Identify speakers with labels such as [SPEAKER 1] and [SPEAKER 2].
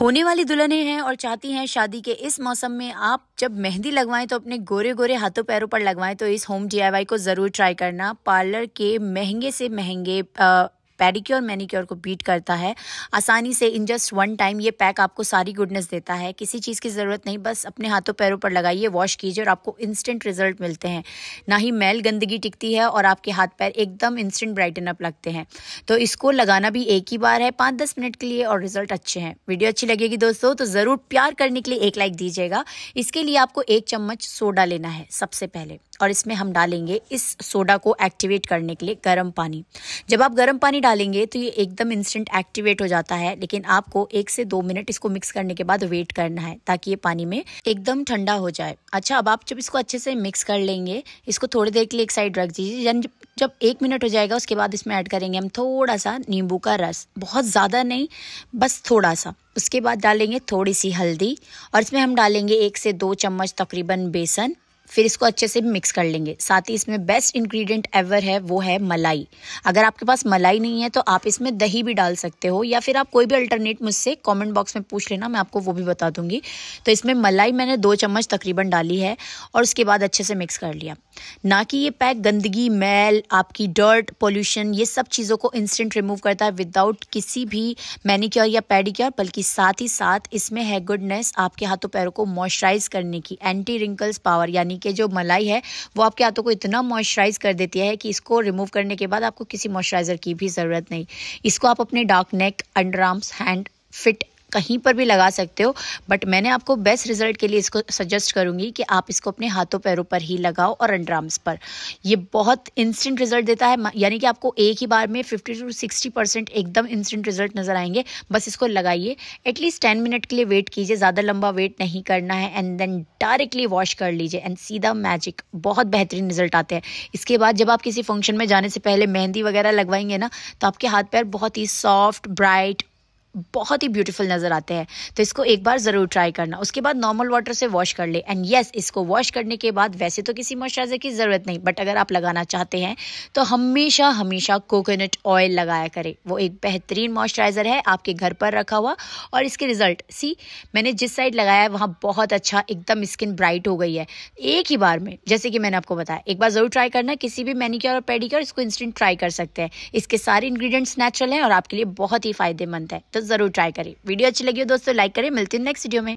[SPEAKER 1] होने वाली दुल्हने हैं और चाहती हैं शादी के इस मौसम में आप जब मेहंदी लगवाएँ तो अपने गोरे गोरे हाथों पैरों पर लगवाएँ तो इस होम डी को ज़रूर ट्राई करना। पार्लर के महँगे से महँगे पेडिक्योर मैनिक्योर को बीट करता है। आसानी से इन जस्ट वन टाइम ये पैक आपको सारी गुडनेस देता है। किसी चीज़ की ज़रूरत नहीं, बस अपने हाथों पैरों पर लगाइए वॉश कीजिए और आपको इंस्टेंट रिज़ल्ट मिलते हैं। ना ही मैल गंदगी टिकती है और आपके हाथ पैर एकदम इंस्टेंट ब्राइटन अप लगते हैं। तो इसको लगाना भी एक ही बार है पाँच दस मिनट के लिए और रिज़ल्ट अच्छे हैं। वीडियो अच्छी लगेगी दोस्तों तो ज़रूर प्यार करने के लिए एक लाइक दीजिएगा। इसके लिए आपको एक चम्मच सोडा लेना है सबसे पहले और इसमें हम डालेंगे इस सोडा को एक्टिवेट करने के लिए गर्म पानी। जब आप गर्म पानी डालेंगे तो ये एकदम इंस्टेंट एक्टिवेट हो जाता है। लेकिन आपको एक से दो मिनट इसको मिक्स करने के बाद वेट करना है, ताकि ये पानी में एकदम ठंडा हो जाए। अच्छा अब आप जब इसको अच्छे से मिक्स कर लेंगे, इसको थोड़ी देर के लिए एक साइड रख दीजिए। जब एक मिनट हो जाएगा, उसके बाद इसमें ऐड करेंगे हम थोड़ा सा नींबू का रस। बहुत ज़्यादा नहीं, बस थोड़ा सा उसके बाद डालेंगे थोड़ी सी हल्दी, और इसमें हम डालेंगे एक से दो चम्मच तकरीबन बेसन। फिर इसको अच्छे से मिक्स कर लेंगे। साथ ही इसमें बेस्ट इंग्रेडिएंट एवर है, वो है मलाई। अगर आपके पास मलाई नहीं है तो आप इसमें दही भी डाल सकते हो, या फिर आप कोई भी अल्टरनेट मुझसे कमेंट बॉक्स में पूछ लेना, मैं आपको वो भी बता दूँगी। तो इसमें मलाई मैंने दो चम्मच तकरीबन डाली है, और उसके बाद अच्छे से मिक्स कर लिया। ना कि ये पैक गंदगी, मैल, आपकी डर्ट पोल्यूशन ये सब चीज़ों को इंस्टेंट रिमूव करता है विदाउट किसी भी मैनिक्योर या पेडिक्योर बल्कि साथ ही साथ इसमें है गुडनेस आपके हाथों पैरों को मॉइस्चराइज करने की एंटी रिंकल्स पावर यानी कि जो मलाई है, वो आपके हाथों को इतना मॉइस्चराइज कर देती है कि इसको रिमूव करने के बाद आपको किसी मॉइस्चराइजर की भी ज़रूरत नहीं। इसको आप अपने dark neck under arms hand feet कहीं पर भी लगा सकते हो बट मैंने आपको बेस्ट रिज़ल्ट के लिए इसको सजेस्ट करूँगी कि आप इसको अपने हाथों पैरों पर ही लगाओ और अंडराम्स पर। ये बहुत इंस्टेंट रिज़ल्ट देता है, यानी कि आपको एक ही बार में फिफ्टी टू सिक्सटी परसेंट एकदम इंस्टेंट रिज़ल्ट नज़र आएँगे। बस इसको लगाइए। एटलीस्ट टेन मिनट के लिए वेट कीजिए, ज़्यादा लंबा वेट नहीं करना है एंड देन डायरेक्टली वॉश कर लीजिए एंड सीधा मैजिक बहुत बेहतरीन रिज़ल्ट आते हैं। इसके बाद जब आप किसी फ़ंक्शन में जाने से पहले मेहंदी वगैरह लगवाएँगे ना तो आपके हाथ पैर बहुत ही सॉफ्ट ब्राइट बहुत ही ब्यूटीफुल नज़र आते हैं। तो इसको एक बार ज़रूर ट्राई करना। उसके बाद नॉर्मल वाटर से वॉश कर ले। एंड येस इसको वॉश करने के बाद वैसे तो किसी मॉइस्चराइजर की ज़रूरत नहीं बट अगर आप लगाना चाहते हैं तो हमेशा हमेशा कोकोनट ऑयल लगाया करें। वो एक बेहतरीन मॉइस्चराइज़र है, आपके घर पर रखा हुआ। और इसके रिज़ल्ट सी मैंने जिस साइड लगाया है, वहाँ बहुत अच्छा एकदम स्किन ब्राइट हो गई है। एक ही बार में, जैसे कि मैंने आपको बताया, एक बार ज़रूर ट्राई करना। किसी भी मैनिक्योर और पेडिक्योर इसको इंस्टेंट ट्राई कर सकते हैं। इसके सारे इंग्रीडियंट्स नेचुरल हैं और आपके लिए बहुत ही फ़ायदेमंद है। तो ज़रूर ट्राई करें। वीडियो अच्छी लगी हो दोस्तों लाइक करें। मिलती है नेक्स्ट वीडियो में।